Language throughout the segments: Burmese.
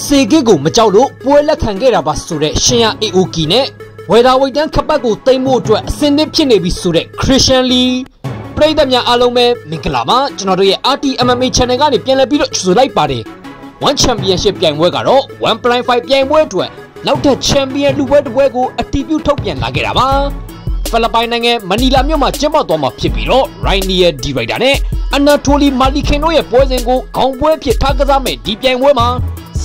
စေကစ်ကိုမကြောက်လို့ပွဲလက်ခံခဲ့တာပါဆိုတဲ့ရှင်ရ AOK နဲ့ဝေဒါဝိတ်တန်းခပတ်ကိုတိမ့်ဖို့အတွက်အစင်းသစ်ဖြစ်နေပြီဆိုတဲ့ Christian Lee ပရိသတ်များအားလုံးပဲမင်္ဂလာပါကျွန်တော်တို့ရဲ့ RTMMA Channel ကနေပြန်လည်ပြီးတော့ကြိုဆိုလိုက်ပါတယ် One Championship ပြိုင်ပွဲကတော့1.5ပြိုင်ပွဲအတွက်နောက်ထပ် Champion လူပွဲတစ်ပွဲကိုအတီးပြုထုတ်ပြန်လာခဲ့တာပါဖိလစ်ပိုင်နိုင်ငံမနီလာမြို့မှာကျင်းပသွားမှာဖြစ်ပြီးတော့ Rainier Director နဲ့ Anatoly Malikin တို့ရဲ့ပွဲစဉ်ကိုခေါင်းပွဲဖြစ်ထားကစားမယ်ဒီပြိုင်ပွဲမှာ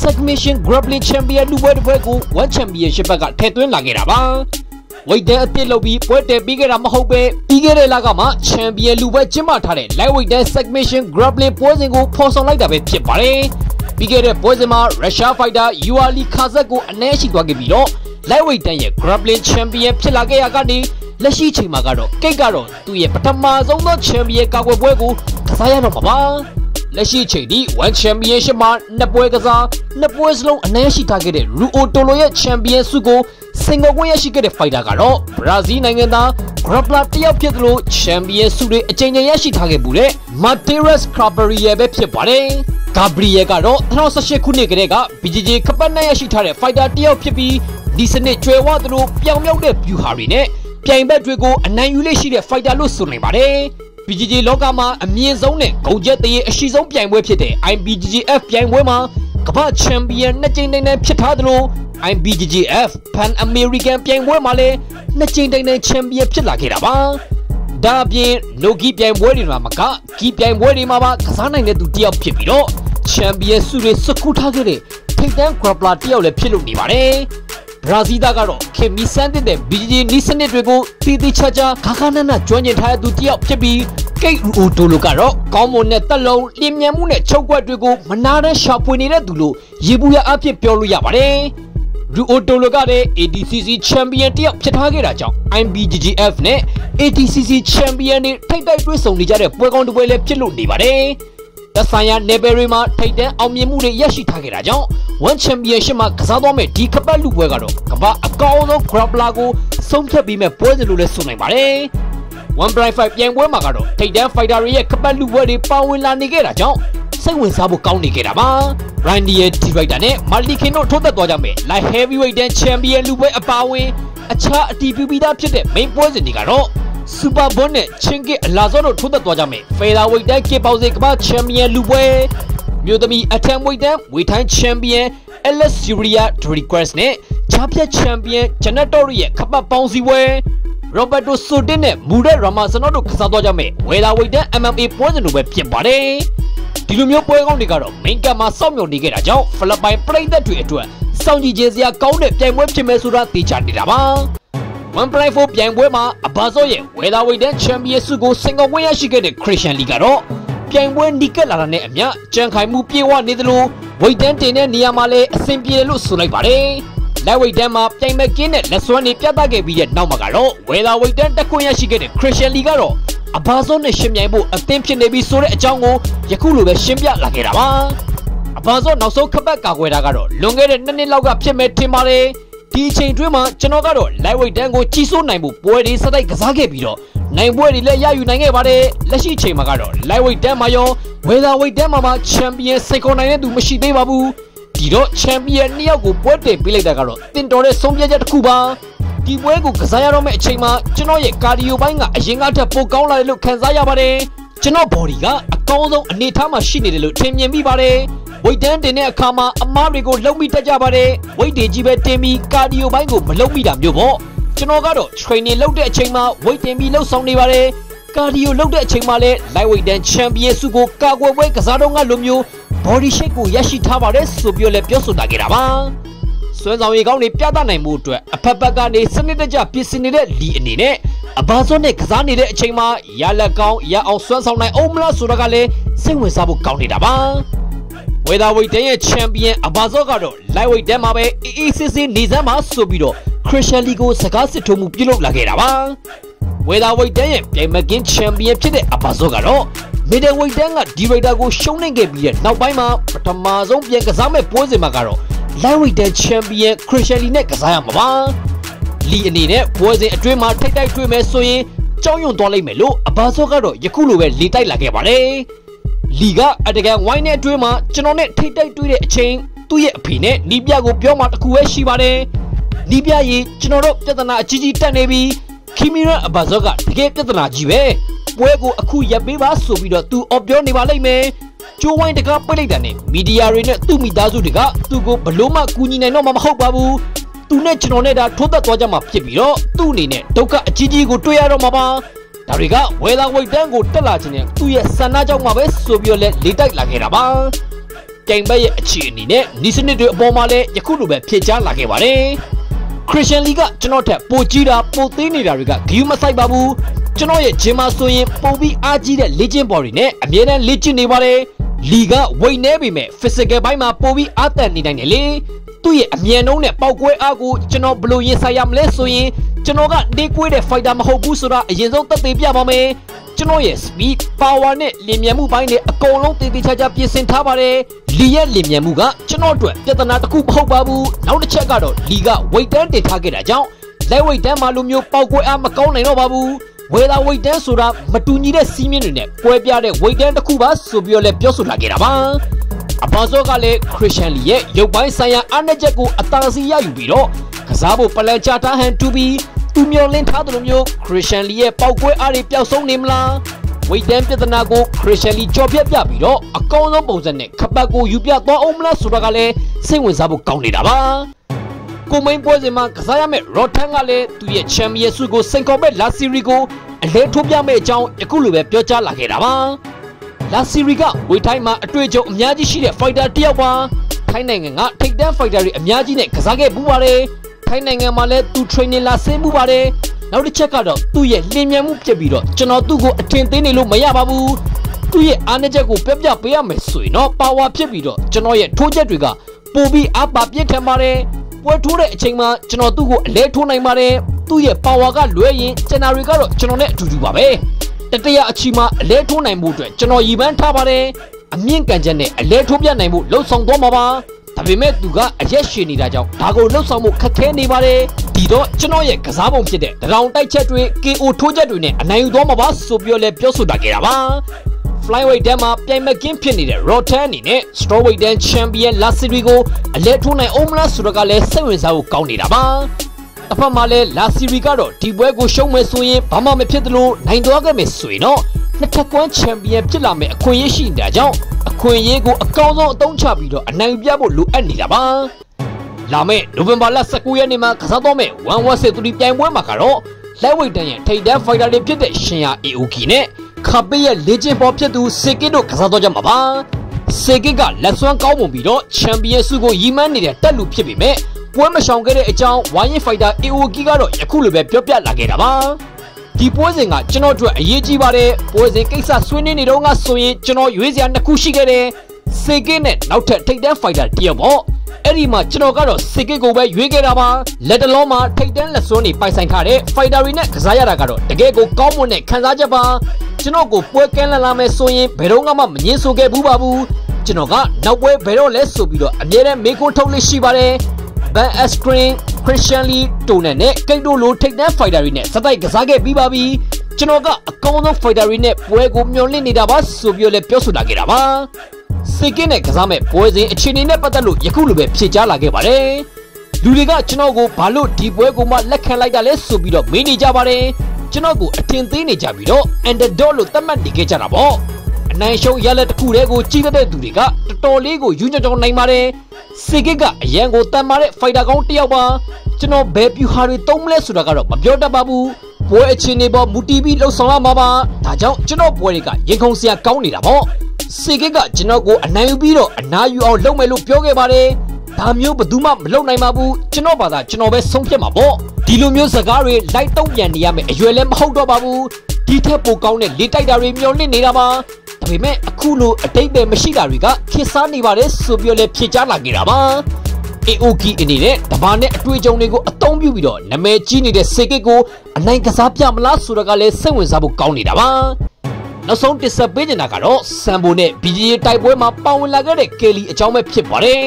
Submission Grappling Champion လူပွဲတစ်ပွဲကို One Championship ဘက်ကထည့်သွင်းလာခဲ့တာပါဝိတ်တန်းအသစ်လုပ်ပြီးပွဲတယ်ပြီးခဲ့တာမဟုတ်ပဲပြီးခဲ့တဲ့လကမှချန်ပီယံလူပွဲကျင်းပထားတဲ့ Lightweight တန်း Submission Grappling ပွဲစဉ်ကိုဖော်ဆောင်လိုက်တာပဲဖြစ်ပါတယ်ပြီးခဲ့တဲ့ပွဲစဉ်မှာ Russia Fighter Yuali Kazak ကိုအနည်းရှိသွားခဲ့ပြီးတော့ Lightweight တန်းရဲ့ Grappling Champion ဖြစ်လာခဲ့ရကနေလက်ရှိချိန်မှာကတော့ကိတ်ကတော့သူ့ရဲ့ပထမဆုံးသော Champion ကာကွယ်ပွဲကိုကစားရတော့မှာပါ လက်ရှိချိန်ထိ One Championship မှာနှစ်ပွဲကစားနှစ်ပွဲစလုံးအနည်းရှိထားခဲ့တဲ့ Ruo Tolo ရဲ့ Champion ဆုကိုစင်ကာပူရရှိခဲ့တဲ့ fighter ကတော့ Brazil နိုင်ငံသား grappler တယောက်ဖြစ်သလို Champion ဆုတွေအကြိမ်ကြိမ်ရရှိထားခဲ့မှုတဲ့ Mateus Gabriel ပဲဖြစ်ပါတယ်။ Gabriel ကတော့2018ခုနှစ်ကတည်းက BJJ ခပတ်နိုင်ရရှိထားတဲ့ fighter တယောက်ဖြစ်ပြီးဒီစနစ်ကျွဲဝသလိုပြောင်မြောက်တဲ့ view ဟာတွေနဲ့ပြိုင်ဘက်တွေကိုအနိုင်ယူလေးရှိတဲ့ fighter လို့ဆိုနိုင်ပါတယ်။ BJJ လောကမှာအမြင့်ဆုံးနဲ့ဂုံကျက်တရေအရှိဆုံးပြိုင်ပွဲဖြစ်တဲ့ IBJJF ပြိုင်ပွဲမှာကမ္ဘာချန်ပီယံနှစ်ကြိမ်တိုင်တိုင်ဖြစ်ထားသလို IBJJF Pan American ပြိုင်ပွဲမှာလည်းနှစ်ကြိမ်တိုင်တိုင်ချန်ပီယံဖြစ်လာခဲ့တာပါဒါအပြင် Nogi ပြိုင်ပွဲတွေမှာမကကီပြိုင်ပွဲတွေမှာပါကစားနိုင်တဲ့သူတယောက်ဖြစ်ပြီးတော့ချန်ပီယံဆုတွေစကူထားခဲ့တဲ့ထိပ်တန်း grappler တယောက်လည်းဖြစ်လို့နေပါတယ်ဘ ရာဇီးသားကတော့ခင်မီဆန်တဲ့ BJJ နီးစနစ်တွေကိုတည်တည်ချာချာခါခါနက်နက်ကျွမ်းကျင်ထားတဲ့သူတယောက်ဖြစ်ပြီးကိတ်ရူတိုလိုကတော့ကောင်းမွန်တဲ့တက်လုံးလင်းမြန်မှုနဲ့ချုပ်ကွက်တွေကိုမနာတဲ့ရှာဖွေနေတဲ့သူလို့ရေဘူးရအဖြစ်ပြောလို့ရပါတယ်ရူအိုတိုလိုကလည်း ADCC Champion တယောက်ဖြစ်ထားခဲ့တာကြောင့် IBJJF နဲ့ ADCC Champion တွေထိပ်တိုက်တွေ့ဆုံနေကြတဲ့ပွဲကောင်းတစ်ပွဲလည်းဖြစ်လို့နေပါတယ်။ သက်ဆိုင်ရာ level တွေမှာထိပ်တန်းအောင်မြင်မှုတွေရရှိထားခဲ့တာကြောင့် One Championship မှာကစားသွားမဲ့ဒီကပတ်လူပွဲကတော့ကမ္ဘာအကောင်းဆုံး grappler ကိုဆုံးဖြတ်ပြီးမဲ့ပွဲစဉ်လို့လည်းဆိုနိုင်ပါတယ်။1.5ပြိုင်ပွဲမှာကတော့ထိပ်တန်း fighter တွေရဲ့ကပတ်လူပွဲတွေပါဝင်လာနေခဲ့တာကြောင့်စိတ်ဝင်စားဖို့ကောင်းနေခဲ့တာပါ။ Randy Director နဲ့ Malikin တို့ထိုးသက်သွားကြမယ်။ Light Heavyweight တန်း Champion လူပွဲအပါအဝင်အခြားအတီးပြပြီးသားဖြစ်တဲ့ main ပွဲစဉ်တွေကတော့ Super Bond နဲ့ Chingit အလာစောတို့ထိုးသက်သွားကြမယ်။ Featherweight တန်း Kickboxing ကမ္ဘာ Champion လူပွဲမြို့သမီးအထံဝိတ်တန်းဝေထိုင်း Champion Alex Syria Request နဲ့ချားဖြတ် Champion Janet တို့ရဲ့ခပတ်ပေါင်းစည်းပွဲ Roberto Sotin နဲ့ Murat Ramasano တို့ကစားသွားကြမယ်။ဝေလာဝိတ်တန်း MMA ပွဲစဉ်လိုပဲဖြစ်ပါတယ်။ဒီလိုမျိုးပွဲကောင်းတွေကတော့ main card မှာစောင့်မျှော်နေခဲ့တာကြောင့်ဖိလစ်ပိုင်ပြည်သက်တွေအတွက်စောင့်ကြည့်ခြင်းစရာကောင်းတဲ့ပြိုင်ပွဲဖြစ်မယ်ဆိုတာသိချနေတာပါ 1.4ပြိုင်ပွဲမှာအဘာဇော့ရဲ့ဝေလာဝိတ်တန်းချန်ပီယံဆုကိုစင်ကာပူရရှိခဲ့တဲ့ခရစ်ယာန်လီကတော့ပြိုင်ပွဲနီကက်လာတာနဲ့အမျှကြံခိုင်မှုပြေဝနေသလိုဝိတ်တန်းတင်တဲ့နေရာမှာလည်းအဆင်ပြေလို့ဆိုလိုက်ပါတယ်လက်ဝိတ်တန်းမှာပြိုင်မဲ့ကင်းတဲ့လက်စွမ်းတွေပြသခဲ့ပြီးတဲ့နောက်မှာကတော့ဝေလာဝိတ်တန်းတက်ခွင့်ရရှိခဲ့တဲ့ခရစ်ယာန်လီကတော့အဘာဇွန်နဲ့ရှင်ပြိုင်ဖို့အသင်းဖြစ်နေပြီဆိုတဲ့အကြောင်းကိုယခုလိုပဲရှင်းပြလာခဲ့တာပါအဘာဇွန်နောက်ဆုံးခပတ်ကာကွယ်တာကတော့လွန်ခဲ့တဲ့နှစ်နှစ်လောက်ကဖြစ်မဲ့ထင်ပါတယ် ဒီအချိန်တွင်းမှာကျွန်တော်ကတော့ lightweight တန်းကိုကြီးစိုးနိုင်ဖို့ပွဲတွေစတိုက်ကစားခဲ့ပြီးတော့နိုင်ပွဲတွေလည်းရယူနိုင်ခဲ့ပါတယ်လက်ရှိအချိန်မှာကတော့ lightweight တန်းမှာရော welterweight တန်းမှာမှ champion စိတ်ခေါ်နိုင်တဲ့သူမရှိသေးပါဘူးဒီတော့ champion နှစ်ယောက်ကိုပွဲတင်ပေးလိုက်တာကတော့တင်တော်တဲ့ဆုံးဖြတ်ချက်တစ်ခုပါဒီပွဲကိုကစားရတော့မယ့်အချိန်မှာကျွန်တော်ရဲ့ကာဒီယိုပိုင်းကအရင်ကထက်ပိုကောင်းလာတယ်လို့ခံစားရပါတယ်ကျွန်တော် body ကအ ကောင်းဆုံးအနေထားမှာရှိနေတယ်လို့ထင်မြင်မိပါတယ်ဝိတ်တန်းတင်တဲ့အခါမှာအမားတွေကိုလှုပ်မိတတ်ကြပါတယ်ဝိတ်တွေကြီးပဲတင်ပြီးကာဒီယိုပိုင်းကိုမလှုပ်မိတာမျိုးပေါ့ကျွန်တော်ကတော့ training လုပ်တဲ့အချိန်မှာဝိတ်တင်ပြီးလှုပ်ဆောင်နေပါတယ်ကာဒီယိုလုပ်တဲ့အချိန်မှာလည်း lightweight တန်း champion ဆုကိုကာကွယ်ပွဲကစားတော့ကလိုမျိုး body shape ကိုရရှိထားပါတယ်ဆိုပြီးလည်းပြောဆိုတာခဲ့တာပါစွမ်းဆောင်ရည်ကောင်းတွေပြသနိုင်မှုအတွက်အဖက်ဖက်ကနေစနစ်တကျပြင်ဆင်နေတဲ့လီအနေနဲ့ အဘာဇွန်နဲ့ကစားနေတဲ့အချိန်မှာရလက်ကောင်းရအောင်စွမ်းဆောင်နိုင်အောင်မလားဆိုတာကလည်းစိတ်ဝင်စားဖို့ကောင်းနေတာပါဝေဒါဝိတ်တန်ရဲ့ချန်ပီယံအဘာဇော့ကတော့ lightweight တန်းမှာပဲအေးအေးဆေးဆေးနေစမ်းမှာဆိုပြီးတော့ခရစ်ယာန်လီကိုစကားစစ်ထိုးမှုပြုလုပ်လာခဲ့တာပါဝေဒါဝိတ်တန်ရဲ့ပြိုင်မကင်းချန်ပီယံဖြစ်တဲ့အဘာဇော့ကတော့မီဒယ်ဝိတ်တန်းကဒီရိုက်တာကိုရှုံးနိုင်ခဲ့ပြီးတဲ့နောက်ပိုင်းမှာပထမဆုံးပြန်ကစားမဲ့ပွဲစဉ်မှာကတော့ lightweight တန်းချန်ပီယံခရစ်ယာန်လီနဲ့ကစားရမှာပါ လီအနေနဲ့ပွဲစဉ်အတွင်းမှာထိတ်တိုက်တွေ့မယ်ဆိုရင်ကြောက်ရွံ့သွားလိမ့်မယ်လို့အဘာဇော့ကတော့ယခုလိုပဲလေတိုက်လာခဲ့ပါတယ်လီကအတကန်ဝိုင်းတဲ့အတွင်းမှာကျွန်တော်နဲ့ထိတ်တိုက်တွေ့တဲ့အချိန်သူ့ရဲ့အဖေနဲ့နီးပြကိုပြောမှတခုပဲရှိပါတယ်နီးပြရေကျွန်တော်တို့ပြဿနာအကြီးကြီးတက်နေပြီခီမီရအဘဇော့ကတကယ်ပြဿနာကြီးပဲပွဲကိုအခုရပ်ပေးပါဆိုပြီးတော့သူအော်ပြောနေပါလိမ့်မယ်ကျိုးဝိုင်းတကားပိတ်လိုက်တာနဲ့မီဒီယာတွေနဲ့သူ့မိသားစုတွေကသူ့ကိုဘလို့မှကူညီနိုင်တော့မှမဟုတ်ပါဘူး သူနဲ့ကျွန်တော်နဲ့ဒါထိုးသက်သွားကြမှာဖြစ်ပြီးတော့သူ့အနေနဲ့ဒုက္ခအကြီးကြီးကိုတွေ့ရတော့မှာပါဒါတွေကဝဲလာဝိတ်တန်းကိုတက်လာခြင်းနဲ့သူ့ရဲ့ဆန္ဒကြောင့်မှပဲဆိုပြီးတော့လဲလေးတိုက်လာခဲ့တာပါကြိမ်ဘက်ရဲ့အခြေအနေနဲ့နီးစနစ်တွေအပေါ်မှာလည်းယခုလိုပဲဖြစ်ချလာခဲ့ပါတယ်ခရစ်ယာန်လီကကျွန်တော်ထက်ပိုကြီးတာပိုသေးနေတာတွေကဂီယူမဆိုင်ပါဘူးကျွန်တော်ရဲ့ဂျင်မာဆိုရင်ပုံပြီးအားကြီးတဲ့လေ့ကျင့်ပေါ်တွေနဲ့အမြဲတမ်းလေ့ကျင့်နေပါတယ်လီကဝိတ်နေပြီမဲ့ physical ဘိုင်းမှာပိုပြီးအားတက်နေနိုင်တယ်လေ သူ့ရဲ့အမြန်နှုံးနဲ့ပောက်ကွဲအားကိုကျွန်တော်ဘယ်လိုရင်ဆိုင်ရမလဲဆိုရင်ကျွန်တော်ကနေကွေးတဲ့ fighter မဟုတ်ဘူးဆိုတာအရင်ဆုံးသက်သေပြပါမယ်ကျွန်တော်ရဲ့ speed power နဲ့လင်မြန်မှုပိုင်းတွေအကုန်လုံးတည်တည်ချာချာပြင်ဆင်ထားပါတယ်လီရဲ့လင်မြန်မှုကကျွန်တော်အတွက်ပြဿနာတစ်ခုမဟုတ်ပါဘူးနောက်တစ်ချက်ကတော့လီက weight တန်းတင်ထားခဲ့တာကြောင့်လက် weight တန်းမှာလိုမျိုးပောက်ကွဲအားမကောင်းနိုင်တော့ပါဘူးဝေသာဝိတ်တန်းဆိုတာမတူညီတဲ့စီးမြင့်တွေနဲ့ကွဲပြားတဲ့ဝိတ်တန်းတစ်ခုပါဆိုပြီးတော့လည်းပြောဆိုလာခဲ့တာပါ အဘာဇောကလည်းခရစ်ယာန်လီရဲ့ရုပ်ပိုင်းဆိုင်ရာအားနည်းချက်ကိုအသာစီရယူပြီးတော့ကစားဖို့ပလန်ချထားဟန်တူပြီးသူမျောလင်းထားသလိုမျိုးခရစ်ယာန်လီရဲ့ပောက်ကွဲအားတွေပျောက်ဆုံးနေမလားဝိတ်တန်းပြဿနာကိုခရစ်ယာန်လီကြော်ပြတ်ပြပြီးတော့အကောင်းဆုံးပုံစံနဲ့ခပတ်ကိုယူပြသွားအောင်မလားဆိုတာကလည်းစိတ်ဝင်စားဖို့ကောင်းနေတာပါကိုမိန်ပွဲစဉ်မှာကစားရမယ့်ရော့ထန်ကလည်းသူ့ရဲ့ချန်ပီယံဆုကိုစိန်ခေါ်မဲ့လာစီရီကိုအလဲထိုးပြမဲ့အကြောင်းယခုလိုပဲပြောကြားလာခဲ့တာပါ လာစီရီကဝေထိုင်းမှာအတွေ့အကြုံအများကြီးရှိတဲ့ fighter တစ်ယောက်ပါထိုင်းနိုင်ငံကထိပ်တန်း fighter တွေအများကြီးနဲ့ကစားခဲ့ပူးပါတယ်ထိုင်းနိုင်ငံမှာလည်းသူ training လာဆင်းပူးပါတယ်နောက်တစ်ချက်ကတော့သူ့ရဲ့လင်မြန်မှုဖြစ်ပြီးတော့ကျွန်တော်သူ့ကိုအထင်သေးနေလို့မရပါဘူးသူ့ရဲ့အားနည်းချက်ကိုပြပြပေးရမယ်ဆိုရင်တော့ power ဖြစ်ပြီးတော့ကျွန်တော်ရဲ့ထိုးချက်တွေကပိုပြီးအားပါပြည့်ထန်ပါတယ်ပွဲထိုးတဲ့အချိန်မှာကျွန်တော်သူ့ကိုအလဲထိုးနိုင်ပါတယ်သူ့ရဲ့ power ကလွဲရင်ကျန်တာတွေကတော့ကျွန်တော်နဲ့အတူတူပါပဲ တတရအချီမှာအလဲထိုးနိုင်မှုအတွက်ကျွန်တော်ရည်မှန်းထားပါတယ်အမြင့်ကန်ချက်နဲ့အလဲထိုးပြနိုင်မှုလှုပ်ဆောင်သွားမှာပါဒါပေမဲ့သူကအရက်ရှည်နေတာကြောင့်ဒါကိုလှုပ်ဆောင်မှုခက်ခဲနေပါတယ်ဒီတော့ကျွန်တော်ရဲ့ကစားပုံဖြစ်တဲ့တရောင်တိုက်ချက်တွေ KO ထိုးချက်တွေနဲ့အနိုင်ယူသွားမှာပါဆိုပြီးလဲပြောဆိုတာခဲ့တာပါ flyweight တန်းမှာပြိုင်မကင်းဖြစ်နေတဲ့ Rotan အနေနဲ့ strawweight တန်း champion Lasiri ကိုအလဲထိုးနိုင်အောင်မလားဆိုတော့ကလည်းစိတ်ဝင်စားဖို့ကောင်းနေတာပါ။ တစ်ဖက်မှာလည်း Lasiri ကတော့ဒီပွဲကိုရှုံးမယ်ဆိုရင်ဘာမှမဖြစ်သလိုနိုင်သွားခဲ့မယ်ဆိုရင်တော့နှစ်ထပ်ကွမ်း champion ဖြစ်လာမယ်အခွင့်အရေးရှိနေတာကြောင့်အခွင့်အရေးကိုအကောင်းဆုံးအသုံးချပြီးတော့အနိုင်ပြဖို့လိုအပ်နေတာပါ။လာမယ့်နိုဝင်ဘာလ19ရက်နေ့မှာကစားတော့မယ့်113ပြိုင်ပွဲမှာကတော့ lightweight တန်းရဲ့ထိပ်တန်း fighter တွေဖြစ်တဲ့ရှင်ယာ Aoki နဲ့ခပ်ပေးရဲ့လေ့ကျင့်ပေါ်ဖြစ်သူစေကစ်တို့ကစားတော့ကြမှာပါစေကစ်ကလက်စွမ်းကောင်းပုံပြီးတော့ချန်ပီယံဆုကိုရီမန်းနေတဲ့တက်လူဖြစ်ပေမဲ့ ပွဲမရှောင်ခဲ့တဲ့အကြောင်းဝိုင်းရင်ဖိုက်တာ AOK ကတော့ယခုလိုပဲပြောပြလာခဲ့တာပါဒီပွဲစဉ်ကကျွန်တော်တို့အရေးကြီးပါတယ်ပွဲစဉ်ကိစ္စဆွေးနွေးနေတော့ကဆိုရင်ကျွန်တော်ရွေးစရာနှစ်ခုရှိခဲ့တယ်စေကစ်နဲ့နောက်ထပ်ထိပ်တန်းဖိုက်တာတယောက်ပေါ့အဲ့ဒီမှာကျွန်တော်ကတော့စေကစ်ကိုပဲရွေးခဲ့တာပါလက်တလုံးမှာထိတ်တန်းလက်စွန်းတွေပိုင်ဆိုင်ထားတဲ့ဖိုက်တာတွေနဲ့ကစားရတာကတော့တကယ်ကိုကောင်းမွန်တဲ့ခံစားချက်ပါကျွန်တော်ကိုပွဲကန်းလာလာမယ်ဆိုရင်ဘယ်တော့မှမငင်းဆိုခဲ့ဘူးပါဘူးကျွန်တော်ကနောက်ပွဲဘယ်တော့လဲဆိုပြီးတော့အမြဲတမ်းမေးခွန်းထုတ်လေးရှိပါတယ် ဘန်အက်စကရင်ခရစ်ယာန်လီတိုနယ်နဲ့ကိတ်တိုလိုထိတ်တန်းဖိုက်တာတွေနဲ့စတိုက်ကစားခဲ့ပြီးပါပြီကျွန်တော်ကအကောင်းဆုံးဖိုက်တာတွေနဲ့ပွဲကိုမျှော်လင့်နေတာပါဆိုပြီးလည်းပြောဆိုတာခဲ့တာပါစေကင်းနဲ့ကစားမဲ့ပွဲစဉ်အခြေအနေနဲ့ပတ်သက်လို့ယခုလိုပဲဖြေကြားလာခဲ့ပါတယ်လူတွေကကျွန်တော်ကိုဘာလို့ဒီပွဲကိုမှလက်ခံလိုက်တာလဲဆိုပြီးတော့မေးနေကြပါတယ်ကျွန်တော်ကိုအထင်သေးနေကြပြီးတော့ underdog လို့သတ်မှတ်နေခဲ့ကြတာပေါ့ အနိုင်ရှုံးရလက်တစ်ခုတည်းကိုကြီးတဲ့သူတွေကတော်တော်လေးကိုယူညွတ်ကြောင်နိုင်ပါတယ်စေကစ်ကအရန်ကိုတန်မာတဲ့ fighter ကောင်းတစ်ယောက်ပါကျွန်တော်ဘယ်ပြူဟာတွေတုံးမလဲဆိုတာကတော့မပြောတတ်ပါဘူးပွဲအချင်းတွေပေါ်မူတီပြီးလှုပ်ဆောင်ရမှာပါဒါကြောင့်ကျွန်တော်ပွဲတွေကရင်ခုန်စရာကောင်းနေတာပေါ့စေကစ်ကကျွန်တော်ကိုအနိုင်ယူပြီးတော့အနာယူအောင်လုပ်မယ်လို့ပြောခဲ့ပါတယ်ဒါမျိုးဘယ်သူမှမလုပ်နိုင်ပါဘူးကျွန်တော်ဘာသာကျွန်တော်ပဲဆုံးဖြတ်မှာပေါ့ဒီလိုမျိုးစကားတွေလိုက်တုံ့ပြန်နေရမယ်အရွယ်လည်းမဟုတ်တော့ပါဘူး ဒီထက်ပိုကောင်းတဲ့လေတိုက်တာတွေမျောလင့်နေတာပါဒါပေမဲ့အခုလိုအတိတ်ပဲမရှိတာတွေကခေတ်စားနေပါတယ်ဆိုပြီးလည်းဖြေချလာနေတာပါ AOK အနေနဲ့တဘာနဲ့အတွေ့အကြုံတွေကိုအသုံးပြုပြီးတော့နာမည်ကြီးနေတဲ့စေကစ်ကိုအနိုင်ကစားပြမလားဆိုတော့ကလည်းစိတ်ဝင်စားဖို့ကောင်းနေတာပါနောက်ဆုံးတစ်ဆက်ပေးနေတာကတော့ဆမ်ဘိုနဲ့ BJJ တိုက်ပွဲမှာပါဝင်လာခဲ့တဲ့ကယ်လီအကြောင်းပဲဖြစ်ပါတယ်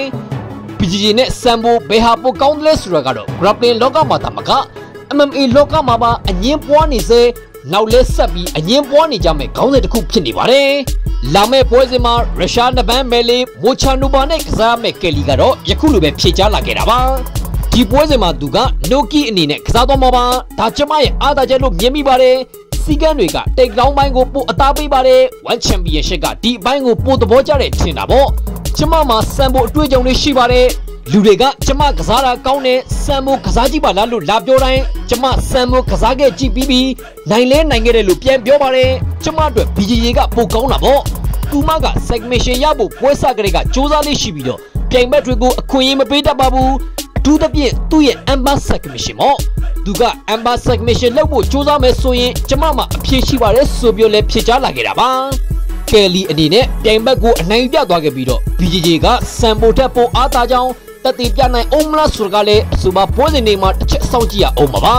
BJJ နဲ့ဆမ်ဘိုဘယ်ဟာပိုကောင်းတယ်လဲဆိုတာကတော့ grappling လောကမှာတမက MMA လောကမှာပါအငင်းပွားနေစေ နောက်လဲဆက်ပြီးအငင်းပွားနေကြမယ်ခေါင်းစဉ်တစ်ခုဖြစ်နေပါတယ်လာမယ့်ပွဲစဉ်မှာရုရှားနဘန်မဲလီမိုချာနိုဘာနဲ့ကစားမဲ့ကယ်လီကတော့ယခုလိုပဲဖြေချလာခဲ့တာပါဒီပွဲစဉ်မှာသူကနိုကီအနေနဲ့ကစားသွားမှာပါဒါကျမရဲ့အားသာချက်လို့မြင်မိပါတယ်စီကန်းတွေကတိတ်ကောင်းပိုင်းကိုပို့အသားပေးပါတယ်1 championship ကဒီအပိုင်းကိုပို့သဘောကျတဲ့ထင်တာပေါ့ကျမမှာစံဖို့အတွေ့အကြုံတွေရှိပါတယ် လူတွေကကျမကစားတာကောင်းတယ်စံမိုကစားကြည့်ပါလားလို့လာပြောတိုင်းကျမစံမိုကစားခဲ့ကြည့်ပြီးပြီးနိုင်လဲနိုင်ခဲ့တယ်လို့ပြန်ပြောပါတယ်ကျမအတွက် BJJ ကပိုကောင်းတာပေါ့သူမက segmentation ရဖို့ပွဲစကလေးကစူးစမ်းလေးရှိပြီးတော့ပြိုင်ဘက်တွေကိုအခွင့်အရေးမပေးတတ်ပါဘူးဒူးသဖြင့်သူ့ရဲ့ amber segmentation ပေါ့သူက amber segmentation လုပ်ဖို့စူးစမ်းမယ်ဆိုရင်ကျမမှာအဖြေရှိပါတယ်ဆိုပြီးလဲဖြေချလာခဲ့တာပါကယ်လီအနေနဲ့ပြိုင်ဘက်ကိုအနိုင်ပြသွားခဲ့ပြီးတော့ BJJ ကစံပိုထက်ပိုအားသာကြောင်း တက်တည်ပြနိုင်အောင်မလားဆိုတာကလည်းအဆိုပါပွဲစဉ်တွေမှာတစ်ချက်စောင့်ကြည့်ရအောင်ပါပါ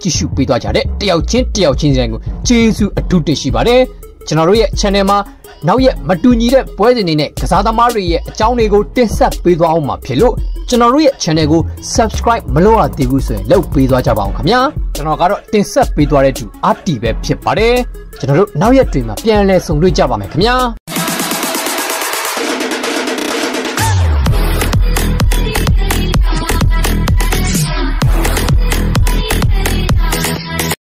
ကြည့်ရှုပေးသွားကြတဲ့တယောက်ချင်းတယောက်ချင်းစီတိုင်းကိုကျေးဇူးအထူးတင်ရှိပါတယ်ကျွန်တော်တို့ရဲ့ channel မှာနောက်ရက်မတူညီတဲ့ပွဲစဉ်တွေနဲ့ကစားသမားတွေရဲ့အကြောင်းတွေကိုတင်ဆက်ပေးသွားအောင်မှာဖြစ်လို့ကျွန်တော်တို့ရဲ့ channel ကို subscribe မလုပ်ရသေးဘူးဆိုရင်လုပ်ပေးသွားကြပါအောင်ခင်ဗျာကျွန်တော်ကတော့တင်ဆက်ပေးသွားတဲ့သူအာတီပဲဖြစ်ပါတယ်ကျွန်တော်တို့နောက်ရက်တွေမှာပြန်လည်ဆုံတွေ့ကြပါမယ်ခင်ဗျာ